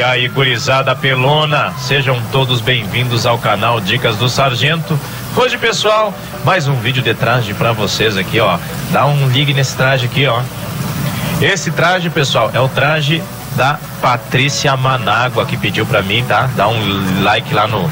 E aí, gurizada pelona, sejam todos bem-vindos ao canal Dicas do Sargento. Hoje, pessoal, mais um vídeo de traje para vocês aqui, ó. Dá um ligue nesse traje aqui, ó. Esse traje, pessoal, é o traje da Patrícia Manágua que pediu para mim, tá? Dá um like lá no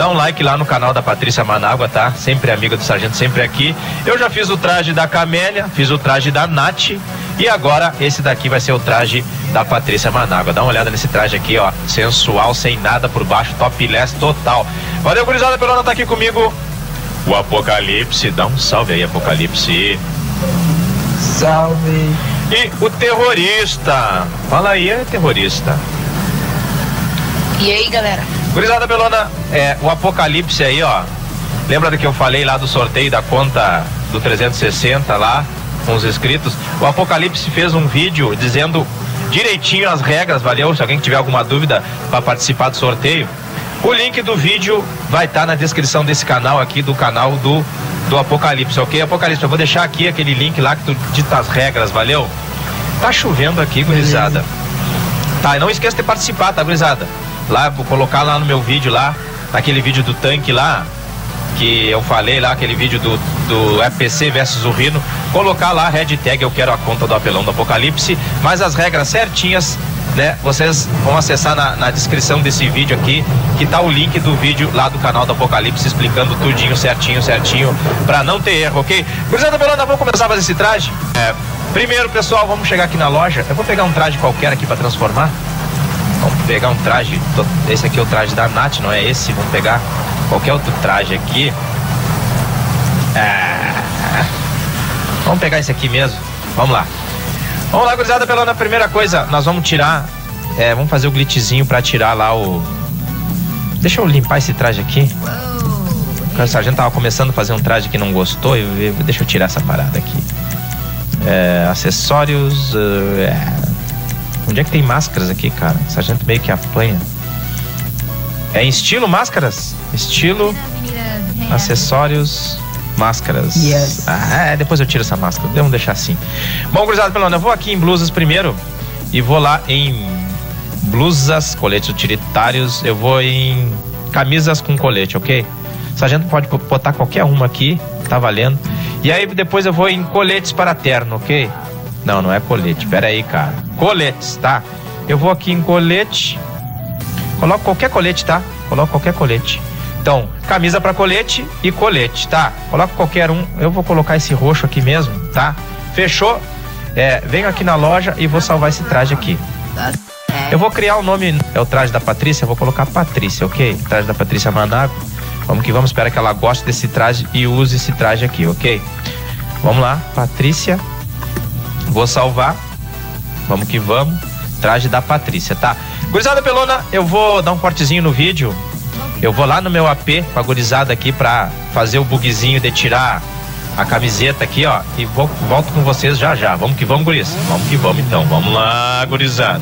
Dá um like lá no canal da Patrícia Manágua, tá? Sempre amiga do Sargento, sempre aqui. Eu já fiz o traje da Camélia, fiz o traje da Nath e agora esse daqui vai ser o traje da Patrícia Manágua. Dá uma olhada nesse traje aqui, ó. Sensual, sem nada por baixo, topless total. Valeu, gurizada, pelo não tá aqui comigo. O Apocalipse, dá um salve aí, Apocalipse. Salve. E o terrorista. Fala aí, é terrorista. E aí, galera? Gurizada Pelona, é, o Apocalipse aí, ó. Lembra do que eu falei lá do sorteio da conta do 360 lá, com os inscritos? O Apocalipse fez um vídeo dizendo direitinho as regras, valeu? Se alguém tiver alguma dúvida para participar do sorteio, o link do vídeo vai estar tá na descrição desse canal aqui, do canal do, do Apocalipse, ok? Apocalipse, eu vou deixar aqui aquele link lá que tu dita as regras, valeu? Tá chovendo aqui, gurizada. Tá, e não esqueça de participar, tá, gurizada? Lá, vou colocar lá no meu vídeo lá, naquele vídeo do tanque lá, que eu falei lá, aquele vídeo do, do FPC versus o Rino, colocar lá a hashtag eu quero a conta do apelão do Apocalipse, mas as regras certinhas, né? Vocês vão acessar na, na descrição desse vídeo aqui, que tá o link do vídeo lá do canal do Apocalipse explicando tudinho certinho, certinho, pra não ter erro, ok? Cruzada Belanda, vamos começar a fazer esse traje? É, primeiro, pessoal, vamos chegar aqui na loja. Eu vou pegar um traje qualquer aqui para transformar. Pegar um traje. Esse aqui é o traje da Nath, não é esse? Vamos pegar qualquer outro traje aqui. Ah, vamos pegar esse aqui mesmo. Vamos lá. Vamos lá, gurizada, pela na primeira coisa, nós vamos tirar. É, vamos fazer o glitchzinho para tirar lá o. Deixa eu limpar esse traje aqui. O sargento tava começando a fazer um traje que não gostou. Deixa eu tirar essa parada aqui. É, acessórios. É, Onde é que tem máscaras aqui, cara? O sargento meio que apanha. É em estilo máscaras? Estilo, acessórios, máscaras. Yes. Ah, é, depois eu tiro essa máscara. Vamos deixar assim. Bom, gurizada, pelo eu vou aqui em blusas primeiro. E vou lá em blusas, coletes utilitários. Eu vou em camisas com colete, ok? O sargento pode botar qualquer uma aqui, tá valendo. E aí depois eu vou em coletes para terno, ok? Não, não é colete. Pera aí, cara. Coletes, tá? Eu vou aqui em colete. Coloco qualquer colete, tá? Coloco qualquer colete. Então, camisa para colete e colete, tá? Coloco qualquer um. Eu vou colocar esse roxo aqui mesmo, tá? Fechou? É, venho aqui na loja e vou salvar esse traje aqui. Eu vou criar o um nome, é o traje da Patrícia, vou colocar Patrícia, ok? Traje da Patrícia Manago. Vamos que vamos, espero que ela goste desse traje e use esse traje aqui, ok? Vamos lá, Patrícia Vou salvar. Vamos que vamos. Traje da Patrícia, tá? Gurizada Pelona, eu vou dar um cortezinho no vídeo. Eu vou lá no meu AP com a gurizada aqui pra fazer o bugzinho de tirar a camiseta aqui, ó. E vou, volto com vocês já já. Vamos que vamos, guris. Vamos que vamos então. Vamos lá, gurizada.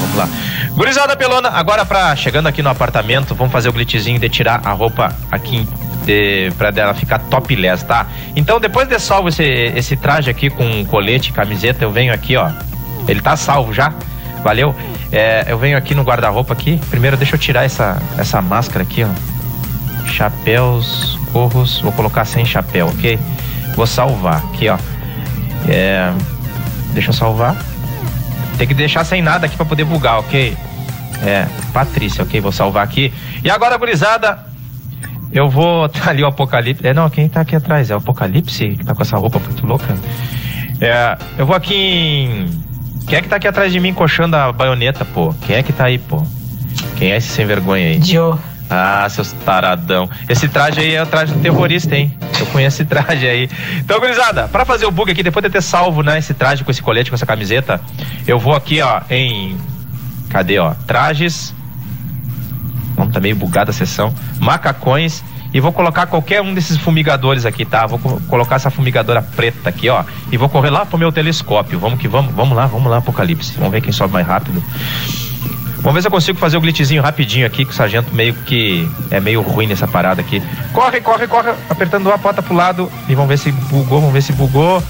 Vamos lá. Gurizada Pelona, agora pra chegando aqui no apartamento, vamos fazer o glitchzinho de tirar a roupa aqui de, pra dela ficar topless, tá? Então depois de salvo esse, esse traje aqui com colete, camiseta, eu venho aqui, ó. Ele tá salvo já. Valeu? É, eu venho aqui no guarda-roupa aqui. Primeiro deixa eu tirar essa, essa máscara aqui, ó. Chapéus, gorros. Vou colocar sem chapéu, ok? Vou salvar aqui, ó. É, deixa eu salvar. Tem que deixar sem nada aqui para poder bugar, ok? É, Patrícia, ok? Vou salvar aqui. E agora, gurizada, eu vou. Tá ali o Apocalipse. É, não, quem tá aqui atrás? É o Apocalipse, que tá com essa roupa muito louca. É, eu vou aqui em. Quem é que tá aqui atrás de mim coxando a baioneta, pô? Quem é que tá aí, pô? Quem é esse sem vergonha aí? Joe. Ah, seus taradão. Esse traje aí é o traje do terrorista, hein? Eu conheço esse traje aí. Então, gurizada, pra fazer o bug aqui, depois de ter salvo, né, esse traje com esse colete, com essa camiseta, eu vou aqui, ó, em. Cadê, ó? Trajes tá meio bugada a sessão, macacões e vou colocar qualquer um desses fumigadores aqui, tá? Vou co colocar essa fumigadora preta aqui, ó, e vou correr lá pro meu telescópio. Vamos que vamos, vamos lá, vamos lá, Apocalipse. Vamos ver quem sobe mais rápido. Vamos ver se eu consigo fazer o glitchzinho rapidinho aqui, que o sargento meio que é meio ruim nessa parada aqui. Corre, corre, corre, apertando a porta pro lado e vamos ver se bugou, vamos ver se bugou.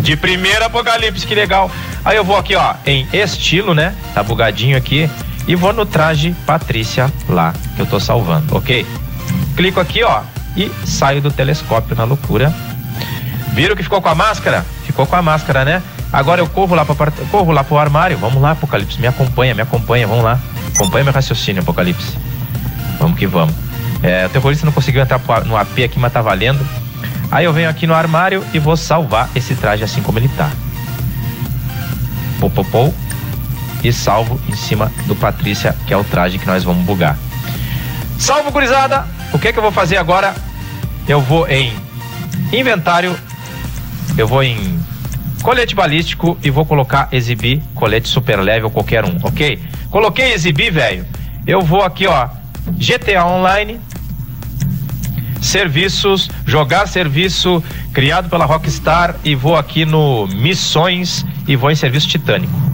De primeira Apocalipse, que legal. Aí eu vou aqui, ó, em estilo, né? Tá bugadinho aqui. E vou no traje Patrícia lá, que eu tô salvando, ok? Clico aqui, ó, e saio do telescópio na loucura. Viram que ficou com a máscara? Ficou com a máscara, né? Agora eu corro lá para corro lá pro armário. Vamos lá, Apocalipse, me acompanha, me acompanha, vamos lá. Acompanha meu raciocínio, Apocalipse. Vamos que vamos. É, o terrorista não conseguiu entrar no AP aqui, mas tá valendo. Aí eu venho aqui no armário e vou salvar esse traje assim como ele tá. Pou, pou, pou, e salvo em cima do Patrícia, que é o traje que nós vamos bugar. Salvo, gurizada! O que é que eu vou fazer agora? Eu vou em inventário, eu vou em colete balístico e vou colocar exibir colete super level qualquer um, ok? Coloquei exibir, velho. Eu vou aqui, ó, GTA Online, serviços, jogar serviço criado pela Rockstar e vou aqui no missões e vou em serviço titânico.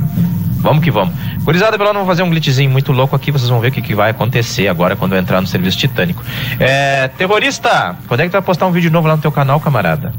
Vamos que vamos. Gurizada, pelo vou fazer um glitchzinho muito louco aqui, vocês vão ver o que, que vai acontecer agora quando eu entrar no serviço titânico. É, terrorista, quando é que tu vai postar um vídeo novo lá no teu canal, camarada?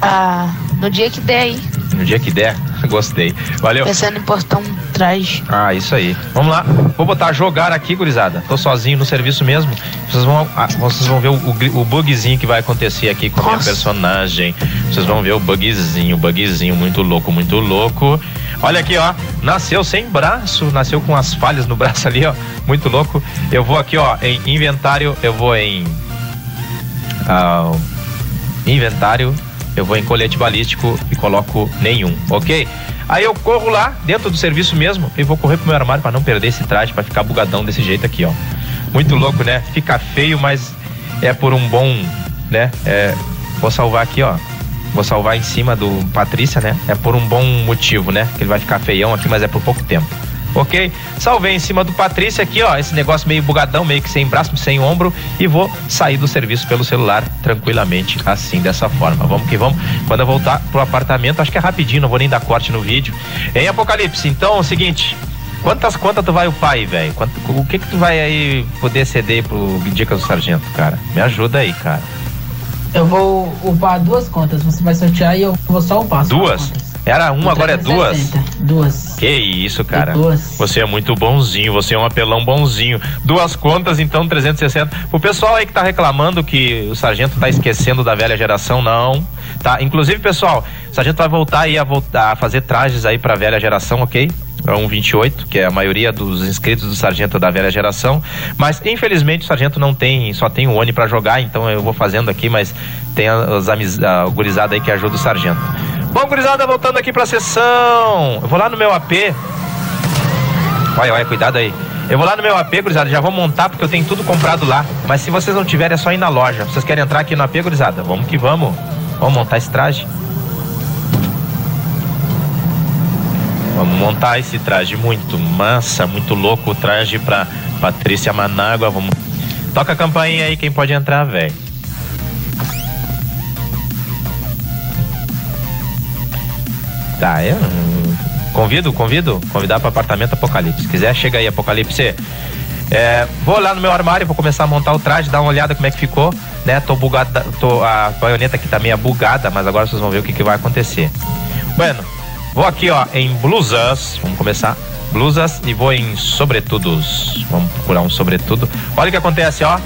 Ah, no dia que der aí. No dia que der, gostei. Valeu. Pensando em postar um traje. Ah, isso aí. Vamos lá. Vou botar jogar aqui, gurizada. Tô sozinho no serviço mesmo. Vocês vão, ah, vocês vão ver o, o, o, bugzinho que vai acontecer aqui com a minha personagem. Vocês vão ver o bugzinho, o bugzinho muito louco, muito louco. Olha aqui, ó. Nasceu sem braço, nasceu com as falhas no braço ali, ó. Muito louco. Eu vou aqui, ó, em inventário, eu vou em. Uh, inventário, eu vou em colete balístico e coloco nenhum, ok? Aí eu corro lá, dentro do serviço mesmo, e vou correr pro meu armário para não perder esse traje, para ficar bugadão desse jeito aqui, ó. Muito louco, né? Fica feio, mas é por um bom, né? É, vou salvar aqui, ó. Vou salvar em cima do Patrícia, né? É por um bom motivo, né? Que ele vai ficar feião aqui, mas é por pouco tempo ok? Salvei em cima do Patrícia aqui, ó, esse negócio meio bugadão, meio que sem braço, sem ombro, e vou sair do serviço pelo celular tranquilamente, assim, dessa forma. Vamos que vamos. Quando eu voltar pro apartamento, acho que é rapidinho, não vou nem dar corte no vídeo. Em Apocalipse, então é o seguinte. Quantas contas tu vai upar aí, velho? O que que tu vai aí poder ceder pro Dicas do Sargento, cara? Me ajuda aí, cara. Eu vou upar duas contas. Você vai sortear e eu vou só upar. Duas? Era uma, agora é duas? Duas. Que isso, cara. Duas. Você é muito bonzinho, você é um apelão bonzinho. Duas contas, então, 360. O pessoal aí que tá reclamando que o sargento tá esquecendo da velha geração, não. Tá? Inclusive, pessoal, o sargento vai voltar aí a, voltar a fazer trajes aí pra velha geração, ok? É um 28, que é a maioria dos inscritos do Sargento da velha geração. Mas infelizmente o Sargento não tem, só tem o Oni para jogar, então eu vou fazendo aqui, mas tem as amiz, a gurizada aí que ajuda o Sargento. Bom, gurizada, voltando aqui pra sessão. Eu vou lá no meu AP. Olha, olha, cuidado aí. Eu vou lá no meu AP, gurizada, já vou montar porque eu tenho tudo comprado lá. Mas se vocês não tiverem, é só ir na loja. Vocês querem entrar aqui no AP, gurizada? Vamos que vamos. Vamos montar esse traje. Vamos montar esse traje muito massa, muito louco. O traje pra Patrícia Manágua. Vamos. Toca a campainha aí, quem pode entrar, velho. Tá, eu convido, convido, convidar para apartamento Apocalipse. Se quiser, chega aí, Apocalipse. É, vou lá no meu armário, vou começar a montar o traje, dar uma olhada como é que ficou, né? Tô bugada, tô, a baioneta aqui tá meio bugada, mas agora vocês vão ver o que, que vai acontecer. Bueno, vou aqui, ó, em blusas, vamos começar, blusas e vou em sobretudos. Vamos procurar um sobretudo. Olha o que acontece, ó.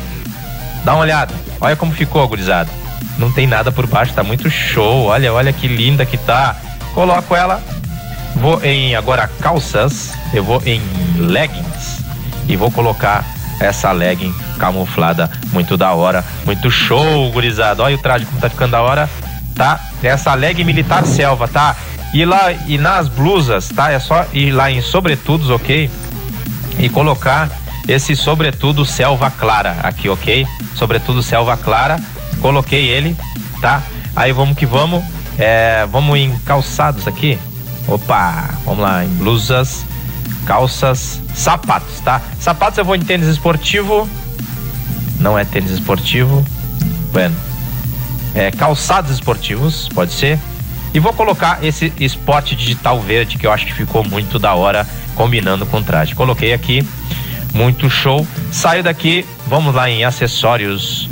Dá uma olhada. Olha como ficou, gurizada. Não tem nada por baixo, tá muito show. Olha, olha que linda que tá coloco ela, vou em agora calças, eu vou em leggings e vou colocar essa legging camuflada, muito da hora, muito show, gurizada. Olha o traje como tá ficando da hora, tá? Essa legging militar selva, tá? E lá e nas blusas, tá? É só ir lá em sobretudos, ok? E colocar esse sobretudo selva clara aqui, ok? Sobretudo selva clara, coloquei ele, tá? Aí vamos que vamos é, vamos em calçados aqui. Opa, vamos lá, em blusas, calças, sapatos, tá? Sapatos eu vou em tênis esportivo. Não é tênis esportivo. Bueno. É, calçados esportivos, pode ser. E vou colocar esse esporte digital verde que eu acho que ficou muito da hora combinando com o traje. Coloquei aqui, muito show. Saio daqui, vamos lá em acessórios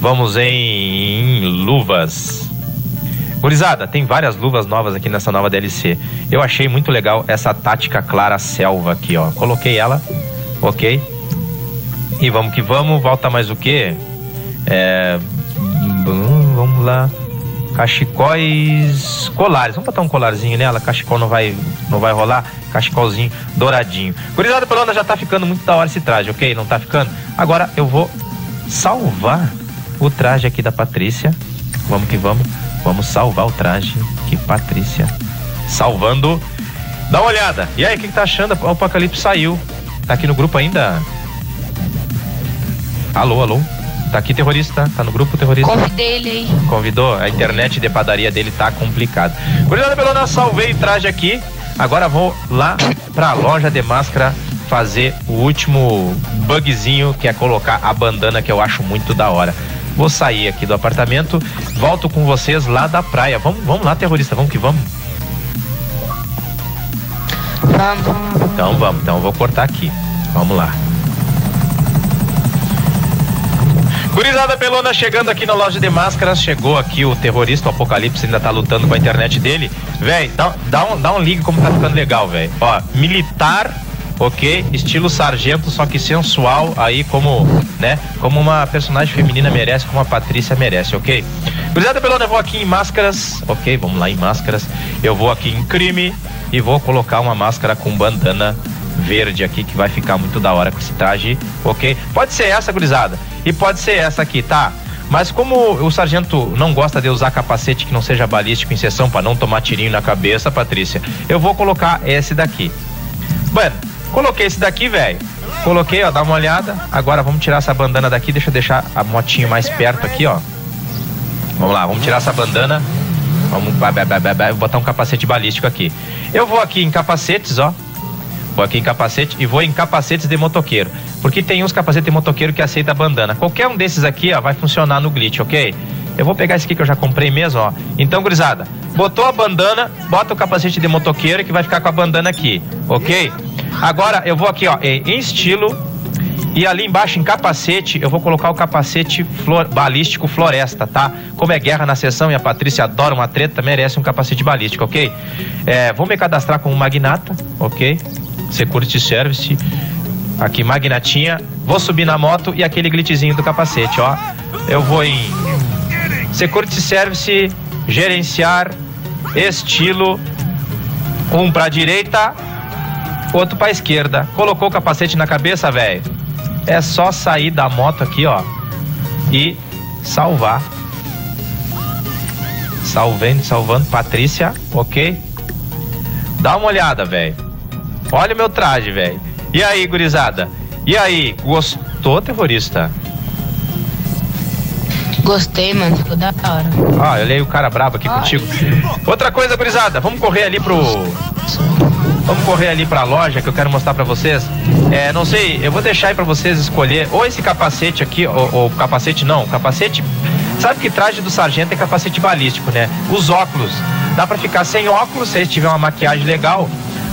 Vamos em luvas. Gurizada, tem várias luvas novas aqui nessa nova DLC. Eu achei muito legal essa tática clara selva aqui, ó. Coloquei ela, ok? E vamos que vamos. Volta mais o que? É... Vamos lá. Cachecóis colares. Vamos botar um colarzinho nela. Cachecol não vai, não vai rolar. Cachecolzinho douradinho. Gurizada pelona já tá ficando muito da hora esse traje, ok? Não tá ficando? Agora eu vou salvar o traje aqui da Patrícia. Vamos que vamos. Vamos salvar o traje que Patrícia salvando. Dá uma olhada. E aí, o que, que tá achando? O Apocalipse saiu. Tá aqui no grupo ainda? Alô, alô? Tá aqui terrorista, tá no grupo terrorista. Convidei ele aí. Convidou? A internet de padaria dele tá complicado. Cuidado pelo nosso salvei traje aqui. Agora vou lá pra loja de máscara fazer o último bugzinho que é colocar a bandana que eu acho muito da hora. Vou sair aqui do apartamento, volto com vocês lá da praia. Vamos, vamos lá, terrorista, vamos que vamos. Então vamos, então eu vou cortar aqui. Vamos lá. Gurizada Pelona chegando aqui na loja de máscaras. Chegou aqui o terrorista, o Apocalipse, ainda tá lutando com a internet dele. Véi, dá, dá, um, dá um ligue como tá ficando legal, velho. Ó, militar ok? Estilo sargento, só que sensual, aí como, né? Como uma personagem feminina merece, como a Patrícia merece, ok? Gurizada Pelona, eu vou aqui em máscaras, ok? Vamos lá em máscaras. Eu vou aqui em crime e vou colocar uma máscara com bandana verde aqui que vai ficar muito da hora com esse traje, ok? Pode ser essa, gurizada, e pode ser essa aqui, tá? Mas como o sargento não gosta de usar capacete que não seja balístico em sessão para não tomar tirinho na cabeça, Patrícia, eu vou colocar esse daqui. Bueno, Coloquei esse daqui, velho. Coloquei, ó, dá uma olhada. Agora vamos tirar essa bandana daqui. Deixa eu deixar a motinho mais perto aqui, ó. Vamos lá, vamos tirar essa bandana. Vamos botar um capacete balístico aqui. Eu vou aqui em capacetes, ó. Vou aqui em capacete e vou em capacetes de motoqueiro. Porque tem uns capacetes de motoqueiro que aceita bandana. Qualquer um desses aqui, ó, vai funcionar no glitch, ok? Eu vou pegar esse aqui que eu já comprei mesmo, ó. Então, gurizada, botou a bandana, bota o capacete de motoqueiro que vai ficar com a bandana aqui, ok? Agora eu vou aqui, ó, em estilo. E ali embaixo em capacete, eu vou colocar o capacete flor, balístico floresta, tá? Como é guerra na sessão e a Patrícia adora uma treta, merece um capacete balístico, ok? É, vou me cadastrar como magnata, ok? Security Service. Aqui, magnatinha. Vou subir na moto e aquele glitchzinho do capacete, ó. Eu vou em Security Service, gerenciar, estilo. Um pra direita, outro pra esquerda. Colocou o capacete na cabeça, velho. É só sair da moto aqui, ó. E salvar. Salvando, salvando. Patrícia, ok? Dá uma olhada, velho. Olha o meu traje, velho. E aí, gurizada? E aí, gostou, terrorista? Gostei, mano. Ficou da hora. Ah, olha aí o cara brabo aqui Ai. contigo. Outra coisa, gurizada. Vamos correr ali pro Vamos correr ali para a loja que eu quero mostrar para vocês. É, não sei, eu vou deixar aí para vocês escolher ou esse capacete aqui, ou, ou capacete não, capacete. Sabe que traje do sargento é capacete balístico, né? Os óculos. Dá para ficar sem óculos se tiver uma maquiagem legal.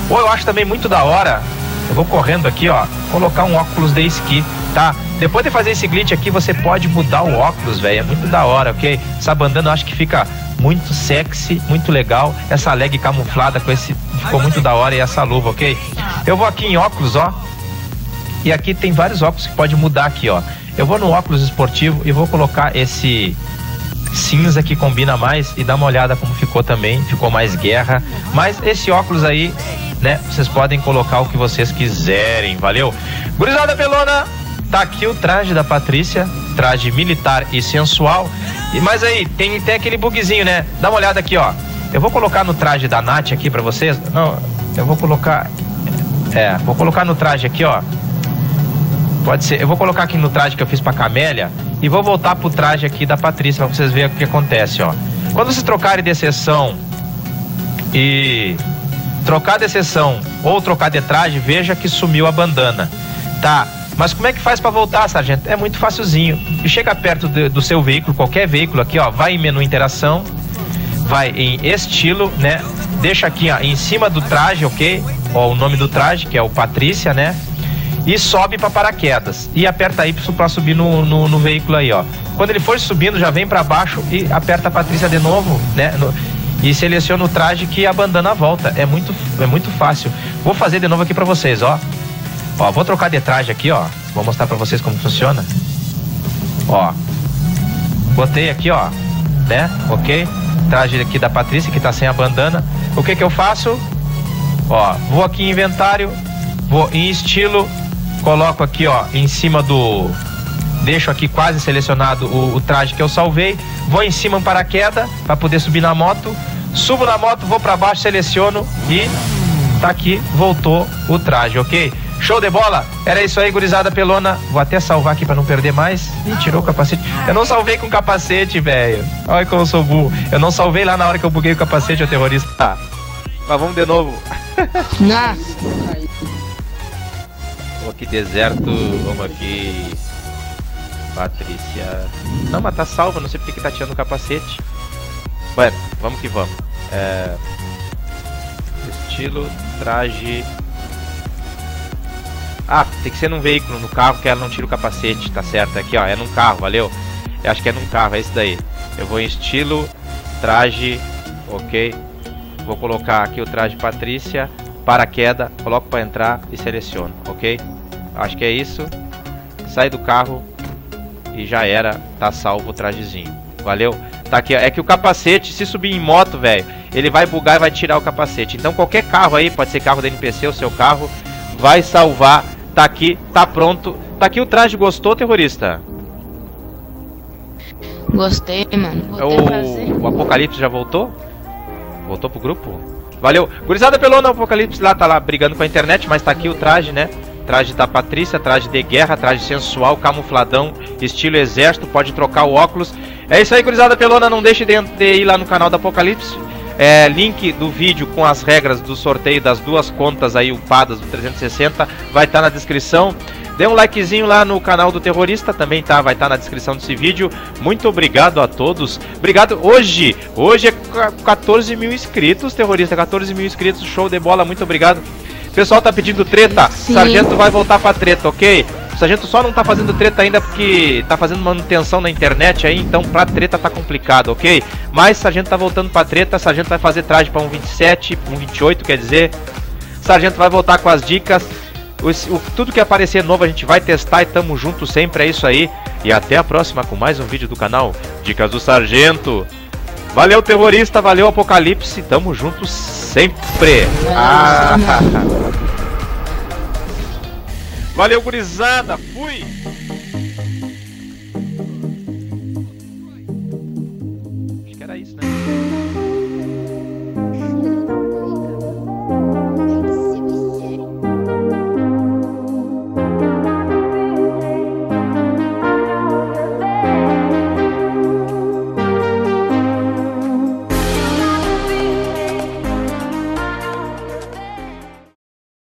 Ou eu acho também muito da hora. Eu vou correndo aqui, ó, colocar um óculos de esqui, tá? Depois de fazer esse glitch aqui, você pode mudar o óculos, velho. É muito da hora, ok? Essa bandana eu acho que fica muito sexy, muito legal. Essa leg camuflada com esse ficou muito da hora e essa luva, ok? Eu vou aqui em óculos, ó. E aqui tem vários óculos que pode mudar aqui, ó. Eu vou no óculos esportivo e vou colocar esse cinza que combina mais e dá uma olhada como ficou também, ficou mais guerra. Mas esse óculos aí, né, vocês podem colocar o que vocês quiserem, valeu? Gurizada Pelona, tá aqui o traje da Patrícia, traje militar e sensual. E mas aí tem tem aquele bugzinho, né? Dá uma olhada aqui, ó. Eu vou colocar no traje da Nath aqui para vocês. Não, eu vou colocar é, vou colocar no traje aqui, ó. Pode ser. Eu vou colocar aqui no traje que eu fiz pra Camélia e vou voltar pro traje aqui da Patrícia para vocês verem o que acontece, ó. Quando vocês trocarem de sessão e trocar de sessão ou trocar de traje, veja que sumiu a bandana. Tá? Mas como é que faz para voltar, sargento? É muito facilzinho. Chega perto do, do seu veículo, qualquer veículo aqui, ó, vai em menu interação, vai em estilo, né? Deixa aqui ó, em cima do traje, ok? Ó, o nome do traje, que é o Patrícia, né? e sobe para paraquedas. E aperta Y para subir no, no, no, veículo aí, ó. Quando ele for subindo, já vem para baixo e aperta a Patrícia de novo, né? No, e seleciona o traje que a bandana volta. É muito, é muito fácil. Vou fazer de novo aqui para vocês, ó. Ó, vou trocar de traje aqui, ó. Vou mostrar para vocês como funciona. Ó. Botei aqui, ó. Né? Ok? Traje aqui da Patrícia que tá sem a bandana. O que que eu faço? Ó, vou aqui em inventário, vou em estilo, coloco aqui, ó, em cima do deixo aqui quase selecionado o, o traje que eu salvei, vou em cima para queda para poder subir na moto, subo na moto, vou para baixo, seleciono e tá aqui, voltou o traje, ok? Show de bola? Era isso aí, gurizada pelona. Vou até salvar aqui para não perder mais. Ih, tirou o capacete. Eu não salvei com capacete, velho. Olha como eu sou burro. Eu não salvei lá na hora que eu buguei o capacete, o terrorista. Tá. Mas vamos de novo. Nossa. Vamos aqui, deserto. Vamos aqui. Patrícia. Não, mas tá salva, não sei porque que tá tirando o capacete. Bueno, vamos que vamos. É... Estilo, traje. Ah, tem que ser num veículo, no carro que ela não tira o capacete, tá certo? Aqui ó, é num carro, valeu? Eu acho que é num carro, é isso daí. Eu vou em estilo, traje, ok. Vou colocar aqui o traje Patrícia, paraquedas, coloco para entrar e seleciono, ok? Acho que é isso. Sai do carro e já era, tá salvo o trajezinho. Valeu? Tá aqui, é que o capacete, se subir em moto, velho, ele vai bugar e vai tirar o capacete. Então qualquer carro aí, pode ser carro da NPC ou seu carro, vai salvar. Tá aqui, tá pronto. Tá aqui o traje, gostou, terrorista? Gostei, mano. o, o Apocalipse já voltou? Voltou pro grupo? Valeu. Gurizada Pelona, Apocalipse lá tá lá brigando com a internet, mas tá aqui o traje, né? Traje da Patrícia, traje de guerra, traje sensual, camufladão, estilo exército, pode trocar o óculos. É isso aí, gurizada pelona, não deixe de, de ir lá no canal da Apocalipse. É, link do vídeo com as regras do sorteio das duas contas aí upadas do 360 vai estar tá na descrição. Dê um likezinho lá no canal do Terrorista, também tá, vai estar tá na descrição desse vídeo. Muito obrigado a todos. Obrigado. Hoje, hoje é 14 mil inscritos, Terrorista, 14 mil inscritos, show de bola, muito obrigado. Pessoal tá pedindo treta, Sim. Sargento vai voltar pra treta, ok? O Sargento só não tá fazendo treta ainda porque tá fazendo manutenção na internet aí, então pra treta tá complicado, ok? Mas Sargento tá voltando pra treta, Sargento vai fazer traje pra um 27, um 28, quer dizer. Sargento vai voltar com as dicas. O, o, tudo que aparecer novo a gente vai testar e tamo junto sempre, é isso aí. E até a próxima com mais um vídeo do canal Dicas do Sargento. Valeu, terrorista, valeu, Apocalipse, tamo junto sempre. Ah. Valeu, gurizada, fui!